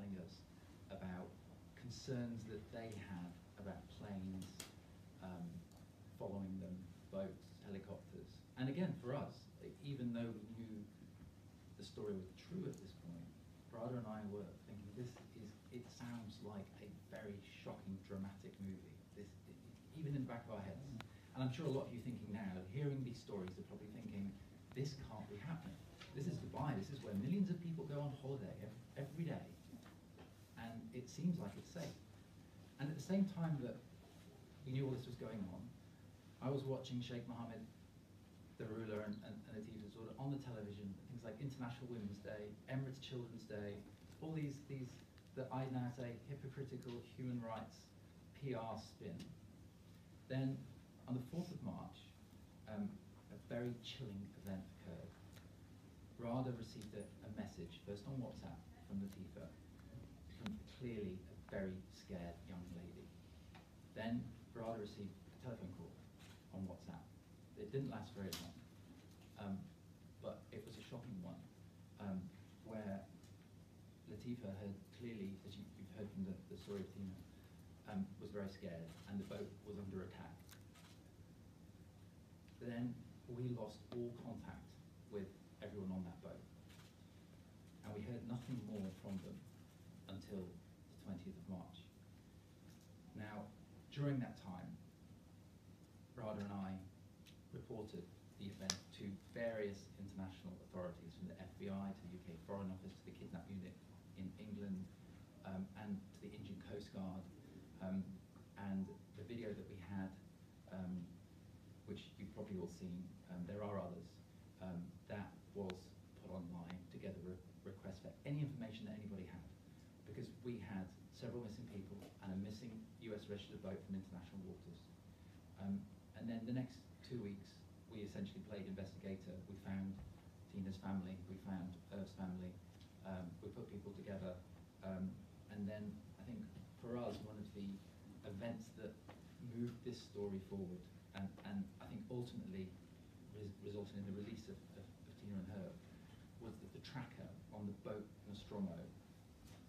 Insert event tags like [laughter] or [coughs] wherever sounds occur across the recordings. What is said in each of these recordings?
telling us about concerns that they have about planes um, following them, boats, helicopters. And again, for us, even though we knew the story was true at this point, Radha and I were thinking this is, it sounds like a very shocking, dramatic movie. This, it, even in the back of our heads. And I'm sure a lot of you thinking now, hearing these stories, are probably thinking, this can't be happening. This is Dubai. This is where millions of people go on holiday every, every day. It seems like it's safe. And at the same time that we knew all this was going on, I was watching Sheikh Mohammed, the ruler, and, and, and Latifa's daughter on the television, things like International Women's Day, Emirates Children's Day, all these, these that I now say hypocritical human rights PR spin. Then on the 4th of March, um, a very chilling event occurred. Radha received a, a message, first on WhatsApp from Latifa, clearly a very scared young lady. Then Radha received a telephone call on WhatsApp. It didn't last very long, um, but it was a shocking one, um, where Latifa had clearly, as you, have heard from the, the story of Tina, um, was very scared, and the boat was under attack. Then we lost all contact with everyone on that boat. And we heard nothing more from them until the 20th of March. Now, during that time, Radha and I reported the event to various international authorities, from the FBI to the UK Foreign Office to the Kidnap Unit in England um, and to the Indian Coast Guard. Um, and the video that we had um, which you've probably all seen. Um, there are others. Um, that was put online together a request for any information that anybody had, because we had several missing people and a missing Registered boat from international waters. Um, and then the next two weeks, we essentially played investigator. We found Tina's family, we found Hervé's family, um, we put people together, um, and then I think for us, one of the events that moved this story forward and, and I think ultimately res resulted in the release of, of, of Tina and Hervé was that the tracker on the boat Nostromo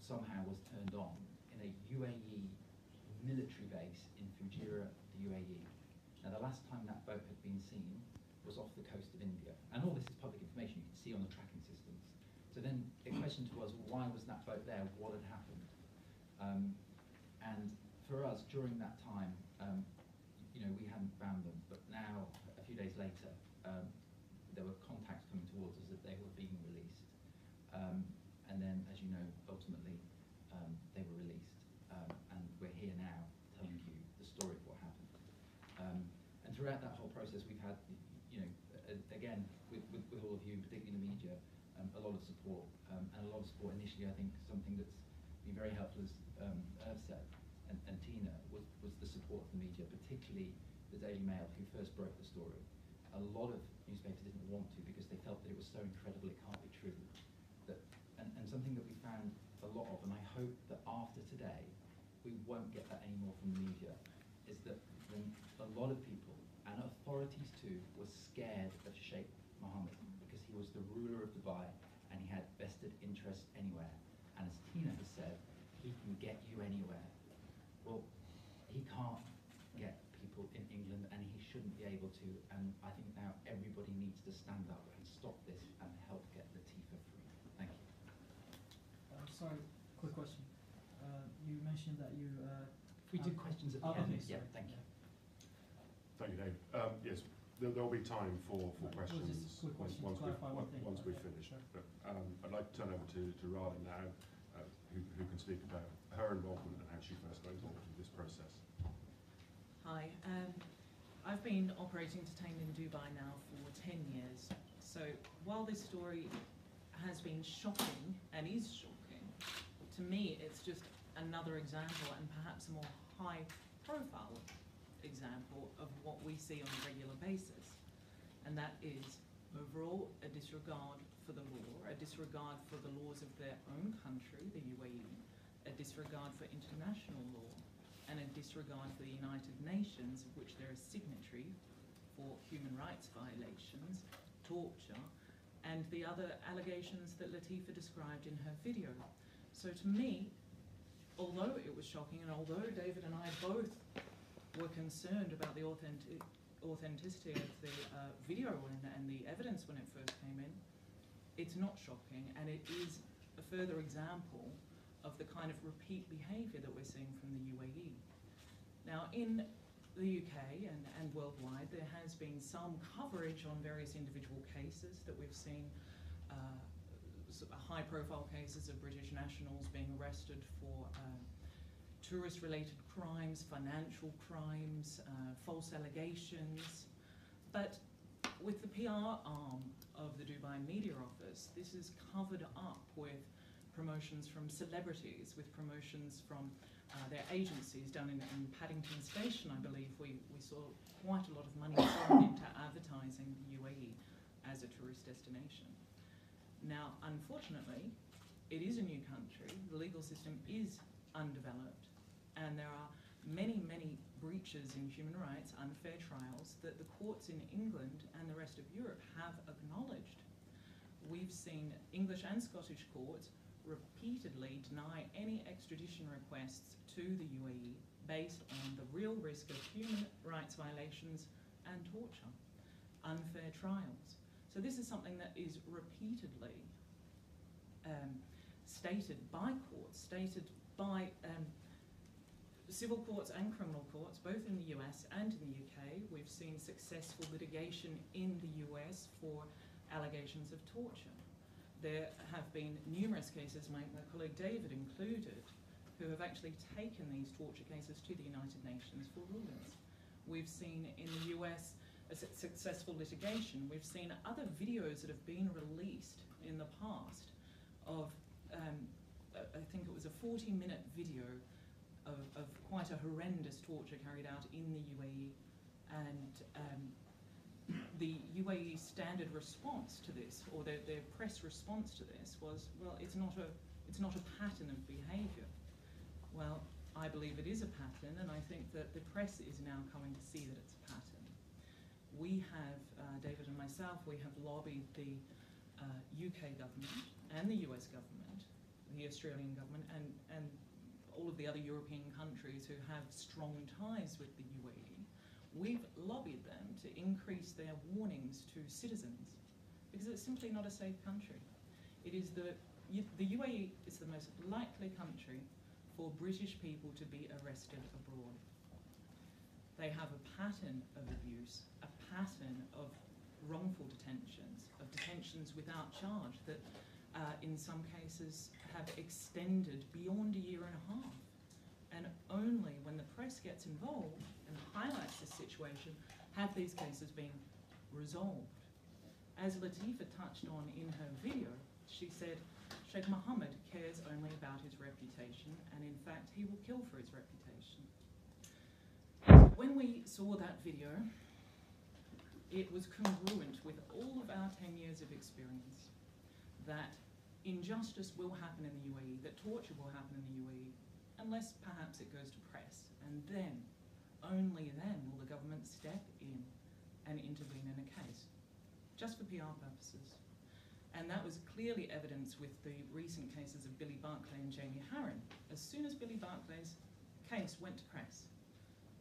somehow was turned on in a UAE military base in Fujairah, the UAE. Now the last time that boat had been seen was off the coast of India. And all this is public information you can see on the tracking systems. So then the question to us, was, why was that boat there? What had happened? Um, and for us, during that time, um, you know, we hadn't found them, but now, a few days later, um, there were contacts coming towards us that they were being released. Um, and then, as you know, ultimately, um, they were released. Um, and we're here now telling you the story of what happened. Um, and throughout that whole process, we've had, you know, again, with, with, with, all of you, particularly in the media, um, a lot of support. and a lot of support initially, I think, something that's been very helpful, as um, Hervé said, and, and Tina was, was the support of the media, particularly the Daily Mail, who first broke the story. A lot of newspapers didn't want to because they felt that it was so incredible it can't be true. That, and, and something that we found a lot of, and I hope that after today, we won't get that anymore from the media, is that a lot of people, and authorities too, were scared of Sheikh Mohammed because he was the ruler of Dubai and he had vested interests anywhere. And as Tina has said, he can get you anywhere. Well, he can't get people in England and he shouldn't be able to. And I think now everybody needs to stand up and stop this and help get Latifa free. Thank you. Uh, sorry, quick question. Uh, you mentioned that you. Uh, we do questions at the oh, end. Okay, yeah, thank you. Thank you, Dave. Um, yes, there, will be time for, for right. questions well, just quick question once, we've, once, we've, once okay. we've finished. Sure. But, um, I'd like to turn over to, to Radha now, uh, who, who can speak about her involvement and how she first got involved in this process. Hi. Um, I've been operating Detained in Dubai now for 10 years. So while this story has been shocking and is shocking, to me it's just another example and perhaps a more high profile example of what we see on a regular basis. And that is overall a disregard for the law, a disregard for the laws of their own country, the UAE, a disregard for international law, and a disregard for the United Nations, of which they're a signatory for human rights violations, torture, and the other allegations that Latifa described in her video. So to me, although it was shocking, and although David and I both were concerned about the authentic, authenticity of the uh, video and, and the evidence when it first came in, it's not shocking, and it is a further example of the kind of repeat behaviour that we're seeing from the UAE. Now, in the UK and, and worldwide, there has been some coverage on various individual cases that we've seen, uh, high-profile cases of British nationals being arrested for uh, tourist-related crimes, financial crimes, uh, false allegations. But with the PR arm of the Dubai Media Office, this is covered up with promotions from celebrities, with promotions from uh, their agencies down in, in Paddington Station, I believe, we, we saw quite a lot of money thrown into advertising the UAE as a tourist destination. Now, unfortunately, it is a new country, the legal system is undeveloped, and there are many, many breaches in human rights, unfair trials, that the courts in England and the rest of Europe have acknowledged. We've seen English and Scottish courts repeatedly deny any extradition requests to the UAE based on the real risk of human rights violations and torture, unfair trials. So this is something that is repeatedly um, stated by courts, stated by um, civil courts and criminal courts, both in the US and in the UK. We've seen successful litigation in the US for allegations of torture. There have been numerous cases, my, my colleague David included, who have actually taken these torture cases to the United Nations for rulings. We've seen in the US a su- successful litigation. We've seen other videos that have been released in the past of, um, I I think it was a 40 minute video of, of quite a horrendous torture carried out in the UAE. And um, the UAE standard response to this, or their, their press response to this, was, well, it's not a, it's not a pattern of behaviour. Well, I believe it is a pattern, and I think that the press is now coming to see that it's a pattern. We have, uh, David and myself, we have lobbied the uh, UK government and the US government, the Australian government, and, and all of the other European countries who have strong ties with the UAE. We've lobbied them to increase their warnings to citizens because it's simply not a safe country. It is the, the UAE is the most likely country for British people to be arrested abroad. They have a pattern of abuse, a pattern of wrongful detentions, of detentions without charge that uh, in some cases have extended beyond a year and a half. And only when the press gets involved and highlights this situation have these cases been resolved. As Latifa touched on in her video, she said Sheikh Mohammed cares only about his reputation, and in fact, he will kill for his reputation. When we saw that video, it was congruent with all of our 10 years of experience that injustice will happen in the UAE, that torture will happen in the UAE, unless perhaps it goes to press. And then, only then, will the government step in and intervene in a case, just for PR purposes. And that was clearly evidenced with the recent cases of Billy Barclay and Jamie Harron. As soon as Billy Barclay's case went to press,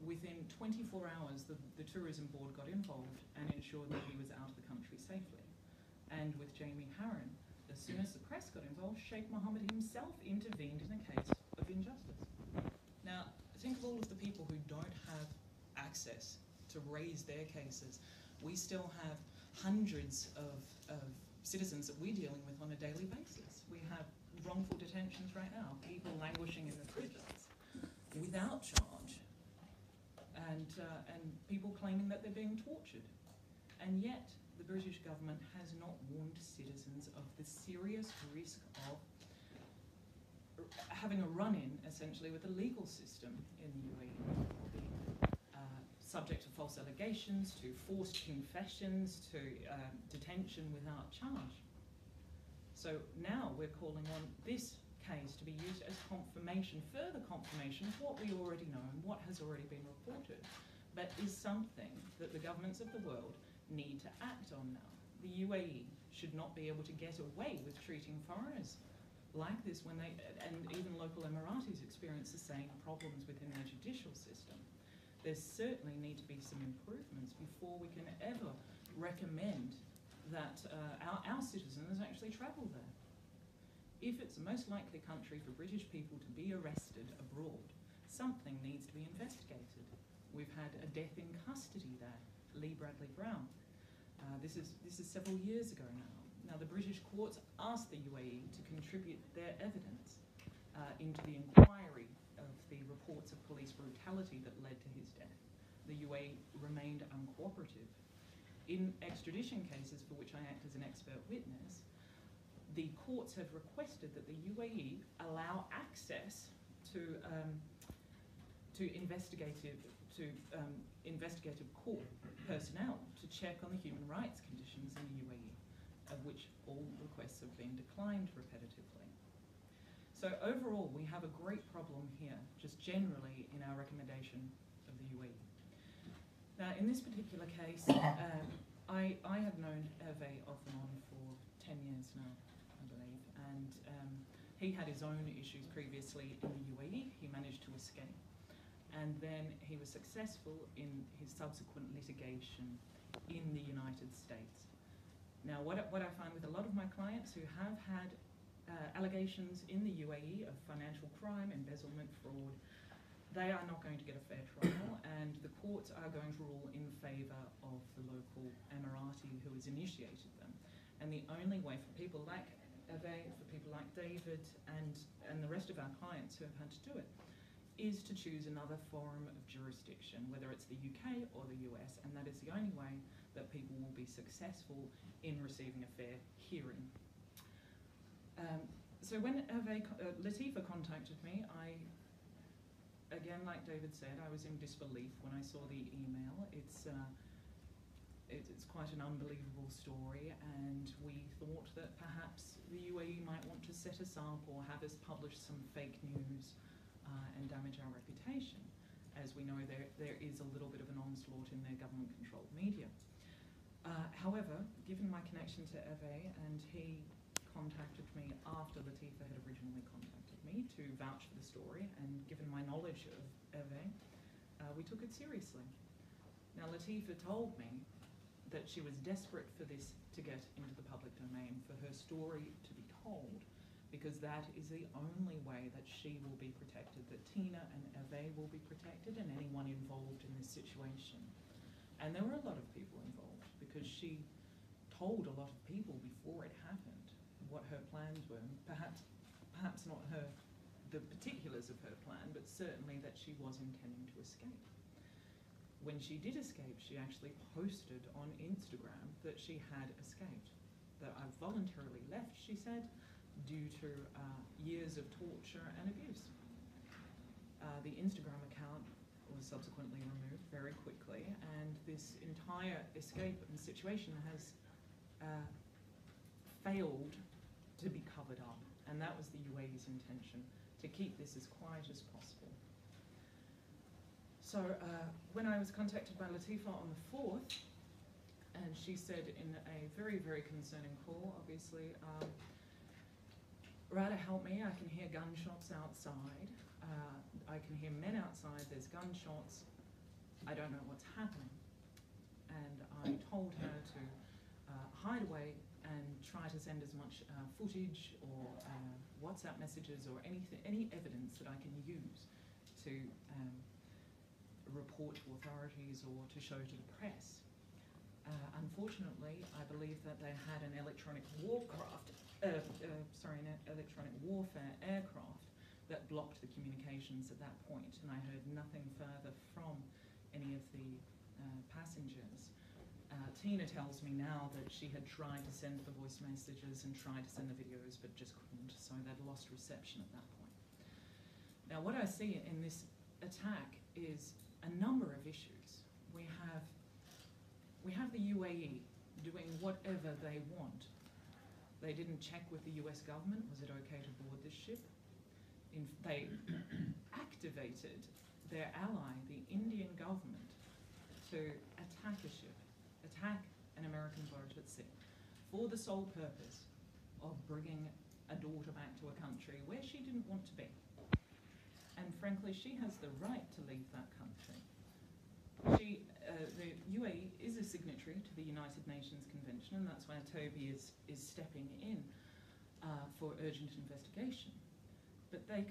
within 24 hours, the, the tourism board got involved and ensured that he was out of the country safely. And with Jamie Harron, as soon as the press got involved, Sheikh Mohammed himself intervened in a case injustice. Now, think of all of the people who don't have access to raise their cases. We still have hundreds of, of citizens that we're dealing with on a daily basis. We have wrongful detentions right now, people languishing in the prisons without charge, and, uh, and people claiming that they're being tortured. And yet, the British government has not warned citizens of the serious risk of having a run in, essentially, with the legal system in the UAE. Uh, subject to false allegations, to forced confessions, to um, detention without charge. So now we're calling on this case to be used as confirmation, further confirmation of what we already know and what has already been reported, but is something that the governments of the world need to act on now. The UAE should not be able to get away with treating foreigners like this when they, and even local Emiratis experience the same problems within their judicial system. There certainly need to be some improvements before we can ever recommend that uh, our, our citizens actually travel there. If it's the most likely country for British people to be arrested abroad, something needs to be investigated. We've had a death in custody there, Lee Bradley Brown. Uh, this is this is several years ago now. Now the British courts asked the UAE to contribute their evidence uh, into the inquiry of the reports of police brutality that led to his death. The UAE remained uncooperative. In extradition cases for which I act as an expert witness, the courts have requested that the UAE allow access to um, to investigative to um, investigative court personnel to check on the human rights conditions in the UAE, of which all requests have been declined repetitively. So overall, we have a great problem here, just generally in our recommendation of the UAE. Now, in this particular case, [coughs] um, I, I have known Hervé off and on for 10 years now, I believe, and um, he had his own issues previously in the UAE. He managed to escape. And then he was successful in his subsequent litigation in the United States. Now, what, I- what I find with a lot of my clients who have had uh, allegations in the UAE of financial crime, embezzlement, fraud, they are not going to get a fair trial, [coughs] and the courts are going to rule in favour of the local Emirati who has initiated them. And the only way for people like Hervé, for people like David, and, and the rest of our clients who have had to do it, is to choose another forum of jurisdiction, whether it's the UK or the US, and that is the only way that people will be successful in receiving a fair hearing. Um, so when Hervé, uh, Latifa contacted me, I, again, like David said, I was in disbelief when I saw the email. It's, uh, it, it's quite an unbelievable story, and we thought that perhaps the UAE might want to set us up or have us publish some fake news uh, and damage our reputation. As we know, there, there is a little bit of an onslaught in their government-controlled media. Uh, however, given my connection to Hervé, and he contacted me after Latifa had originally contacted me to vouch for the story, and given my knowledge of Hervé, uh, we took it seriously. Now, Latifa told me that she was desperate for this to get into the public domain, for her story to be told, because that is the only way that she will be protected, that Tina and Hervé will be protected, and anyone involved in this situation. And there were a lot of people involved, because she told a lot of people before it happened what her plans were. Perhaps, perhaps not her, the particulars of her plan, but certainly that she was intending to escape. When she did escape, she actually posted on Instagram that she had escaped. That I voluntarily left, she said, due to uh, years of torture and abuse. Uh, the Instagram account was subsequently removed very quickly, and this entire escape and situation has uh, failed to be covered up, and that was the UAE's intention to keep this as quiet as possible. So uh, when I was contacted by Latifa on the 4th, and she said in a very, very concerning call, obviously, um, Radha, help me, I can hear gunshots outside. Uh, I can hear men outside, there's gunshots. I don't know what's happening. And I told her to uh, hide away and try to send as much uh, footage or uh, WhatsApp messages or anything, any evidence that I can use to um, report to authorities or to show to the press. Uh, unfortunately, I believe that they had an electronic warcraft, uh, uh, sorry, an electronic warfare aircraft that blocked the communications at that point, and I heard nothing further from any of the uh, passengers. Uh, Tina tells me now that she had tried to send the voice messages and tried to send the videos, but just couldn't, so they'd lost reception at that point. Now, what I see in this attack is a number of issues. We have we have the UAE doing whatever they want. They didn't check with the US government, was it okay to board this ship? In, they [coughs] activated their ally, the Indian government, to attack a ship, attack an American boat at sea, for the sole purpose of bringing a daughter back to a country where she didn't want to be. And frankly, she has the right to leave that country. She, uh, the UAE is a signatory to the United Nations Convention, and that's why Toby is, is stepping in uh, for urgent investigation. But they,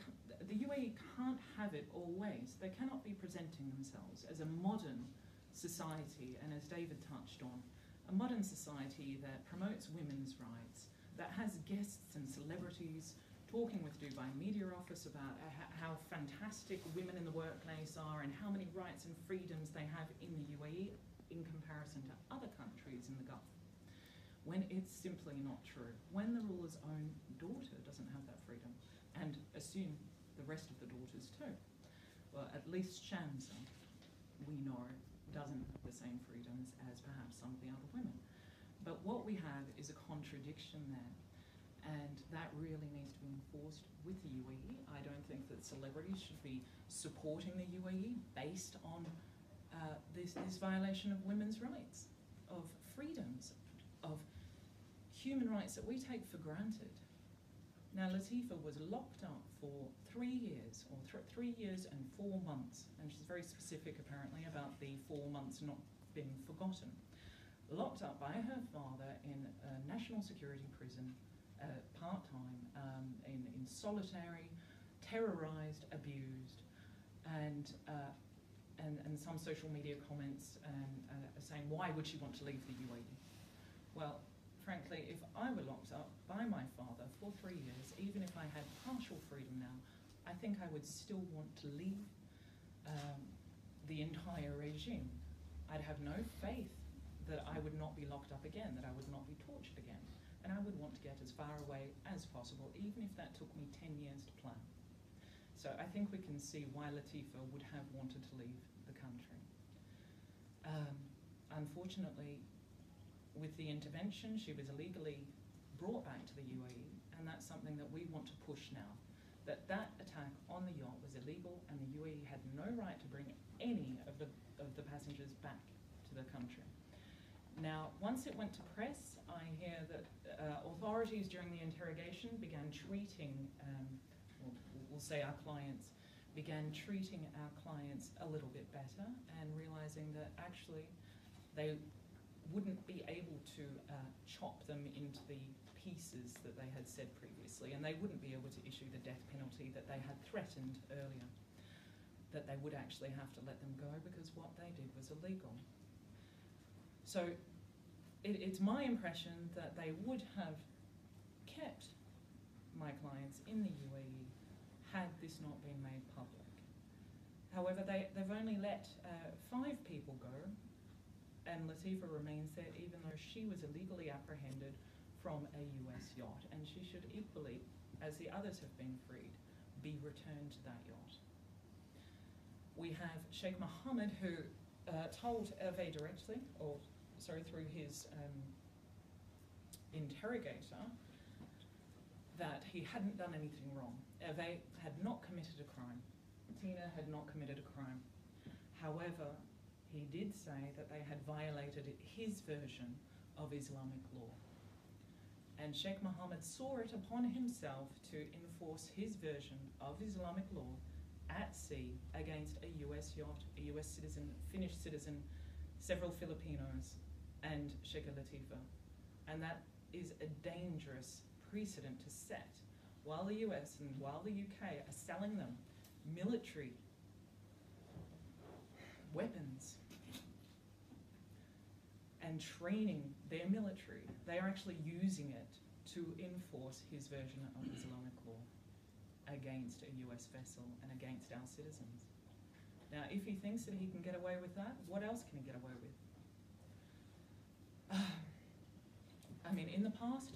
the UAE can't have it always. They cannot be presenting themselves as a modern society, and as David touched on, a modern society that promotes women's rights, that has guests and celebrities talking with Dubai Media Office about how fantastic women in the workplace are and how many rights and freedoms they have in the UAE in comparison to other countries in the Gulf. When it's simply not true. When the ruler's own daughter doesn't have that freedom, and assume the rest of the daughters too. Well, at least Shamsa, we know, doesn't have the same freedoms as perhaps some of the other women. But what we have is a contradiction there. And that really needs to be enforced with the UAE. I don't think that celebrities should be supporting the UAE based on uh, this, this violation of women's rights, of freedoms, of human rights that we take for granted. Now, Latifa was locked up for three years, or th- three years and four months, and she's very specific apparently about the four months not being forgotten. Locked up by her father in a national security prison, uh, part time, um, in, in solitary, terrorized, abused, and, uh, and, and some social media comments um, uh, saying, why would she want to leave the UAE? Well, frankly, if I were locked up by my father for three years, even if I had partial freedom now, I think I would still want to leave um, the entire regime. I'd have no faith that I would not be locked up again, that I would not be tortured again. And I would want to get as far away as possible, even if that took me 10 years to plan. So I think we can see why Latifa would have wanted to leave the country. Um, unfortunately, with the intervention, she was illegally brought back to the UAE, and that's something that we want to push now. That that attack on the yacht was illegal, and the UAE had no right to bring any of the of the passengers back to the country. Now, once it went to press, I hear that uh, authorities during the interrogation began treating, um, well, we'll say our clients, began treating our clients a little bit better and realizing that actually they wouldn't be able to uh, chop them into the pieces that they had said previously, and they wouldn't be able to issue the death penalty that they had threatened earlier. That they would actually have to let them go because what they did was illegal. So it, it's my impression that they would have kept my clients in the UAE had this not been made public. However, they, they've only let uh, five people go, and Latifa remains there even though she was illegally apprehended from a US yacht, and she should equally, as the others have been freed, be returned to that yacht. We have Sheikh Mohammed who uh, told Hervé directly, or sorry, through his um, interrogator, that he hadn't done anything wrong. Hervé had not committed a crime. Tina had not committed a crime. However, he did say that they had violated his version of Islamic law. And Sheikh Mohammed saw it upon himself to enforce his version of Islamic law at sea against a US yacht, a US citizen, Finnish citizen, several Filipinos, and Sheikh Latifa. And that is a dangerous precedent to set while the US and while the UK are selling them military weapons and training their military. They are actually using it to enforce his version of Islamic law against a US vessel and against our citizens. Now, if he thinks that he can get away with that, what else can he get away with? [sighs] I mean, in the past,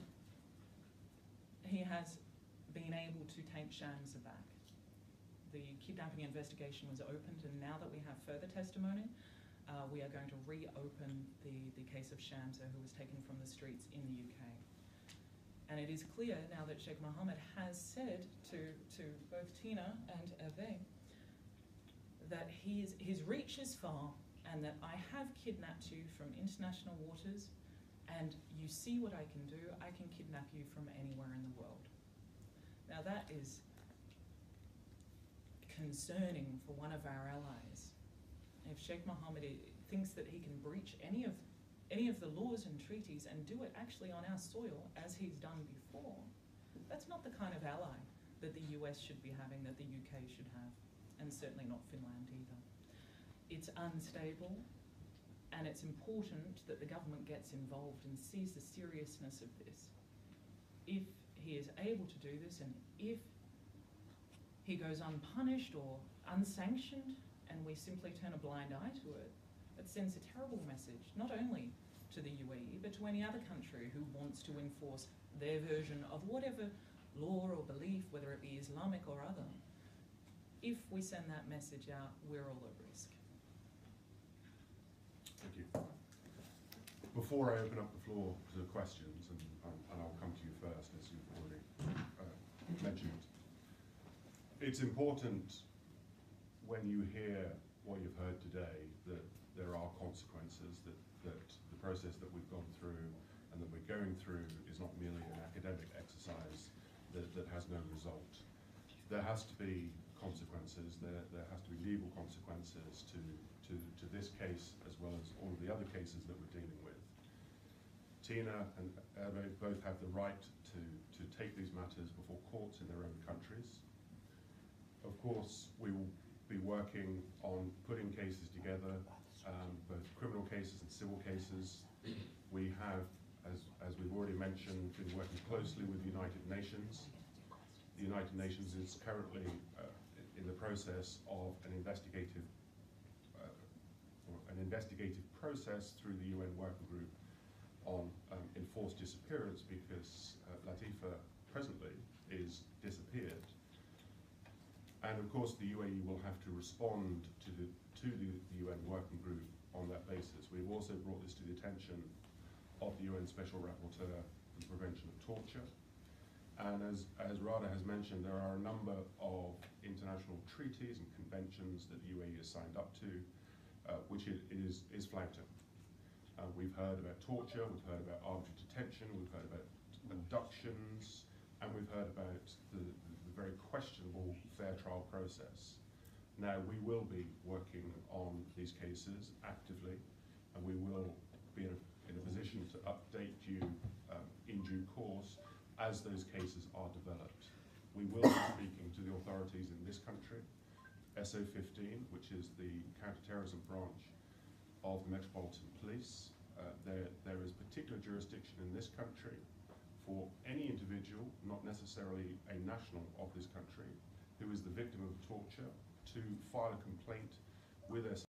he has been able to take Shamsa back. The kidnapping investigation was opened, and now that we have further testimony, uh, we are going to reopen the, the case of Shamsa, who was taken from the streets in the UK. And it is clear now that Sheikh Mohammed has said to, to both Tina and Hervé that his, his reach is far and that I have kidnapped you from international waters and you see what I can do, I can kidnap you from anywhere in the world. Now that is concerning for one of our allies. If Sheikh Mohammed eh, thinks that he can breach any of any of the laws and treaties and do it actually on our soil as he's done before, that's not the kind of ally that the US should be having, that the UK should have, and certainly not Finland either. It's unstable, and it's important that the government gets involved and sees the seriousness of this. If he is able to do this, and if he goes unpunished or unsanctioned, and we simply turn a blind eye to it, it sends a terrible message, not only to the UAE, but to any other country who wants to enforce their version of whatever law or belief, whether it be Islamic or other. If we send that message out, we're all at risk. Thank you. Before I open up the floor to questions, and, and and I'll come to you first, as you've already uh, mentioned, it's important when you hear what you've heard today that there are consequences, that, that the process that we've gone through and that we're going through is not merely an academic exercise that, that has no result. There has to be consequences, there, there has to be legal consequences to, to, to this case as well as all of the other cases that we're dealing with. Tina and Hervé both have the right to, to take these matters before courts in their own countries. Of course, we will be working on putting cases together, um, both criminal cases and civil cases. We have, as, as we've already mentioned, been working closely with the United Nations. The United Nations is currently uh, in the process of an investigative, an investigative process through the UN Working Group on um, enforced disappearance because uh, Latifa presently is disappeared. And of course, the UAE will have to respond to the, to the, the UN Working Group on that basis. We've also brought this to the attention of the UN Special Rapporteur for the Prevention of Torture. And as, as Radha has mentioned, there are a number of international treaties and conventions that the UAE has signed up to, uh, which it is, is flagged uh, we've heard about torture, we've heard about arbitrary detention, we've heard about abductions, and we've heard about the, the, the very questionable fair trial process. Now, we will be working on these cases actively, and we will be in a, in a position to update you um, in due course as those cases are developed. We will be speaking to the authorities in this country, SO15, which is the counter-terrorism branch of the Metropolitan Police. Uh, there, there is particular jurisdiction in this country for any individual, not necessarily a national of this country, who is the victim of torture, to file a complaint with us